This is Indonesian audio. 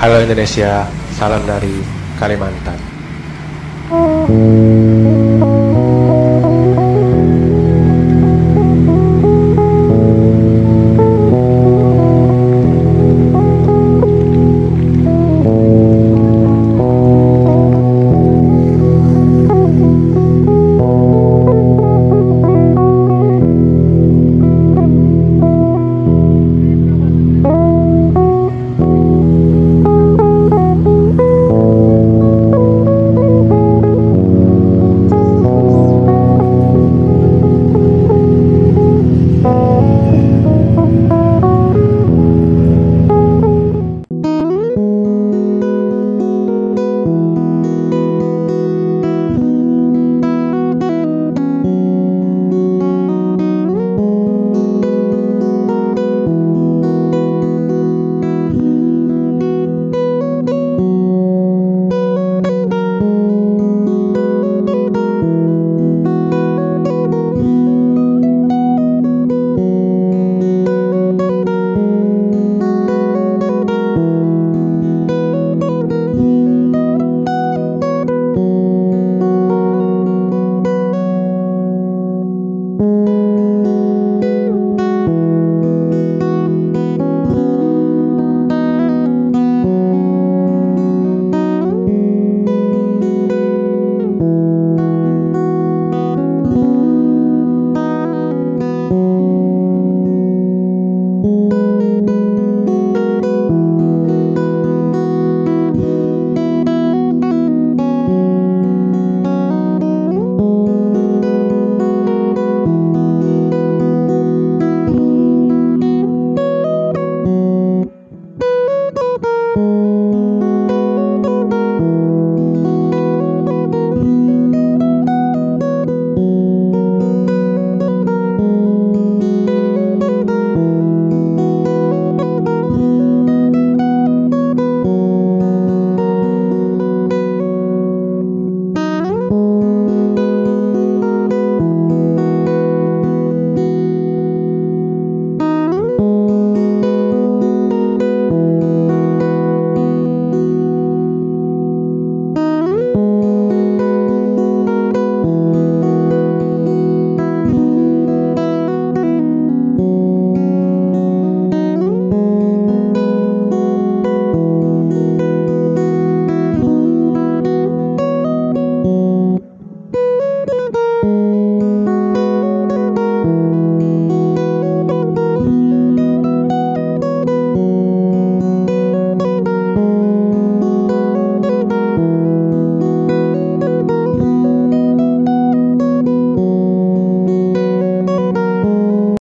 Halo Indonesia, salam dari Kalimantan.